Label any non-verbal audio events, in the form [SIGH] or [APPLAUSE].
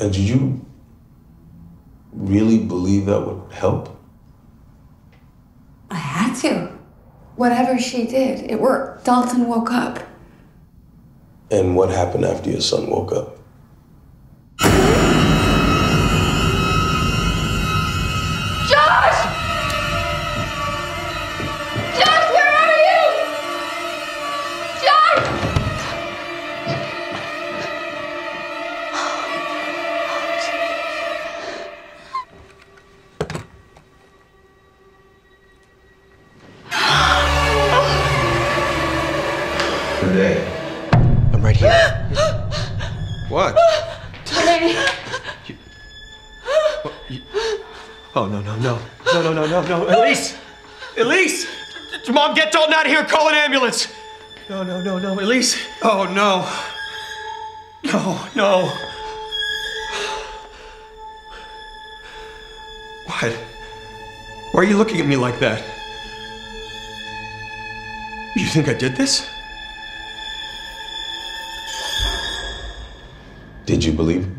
And did you really believe that would help? I had to. Whatever she did, it worked. Dalton woke up. And what happened after your son woke up? Today. I'm right here. [GASPS] What? Tony. Oh, no, no, no. No, no, no, no, no. Elise! Elise! Mom, get Dalton out of here. Call an ambulance. No, no, no, no. Elise. Oh no. No, no. What? Why are you looking at me like that? You think I did this? Did you believe?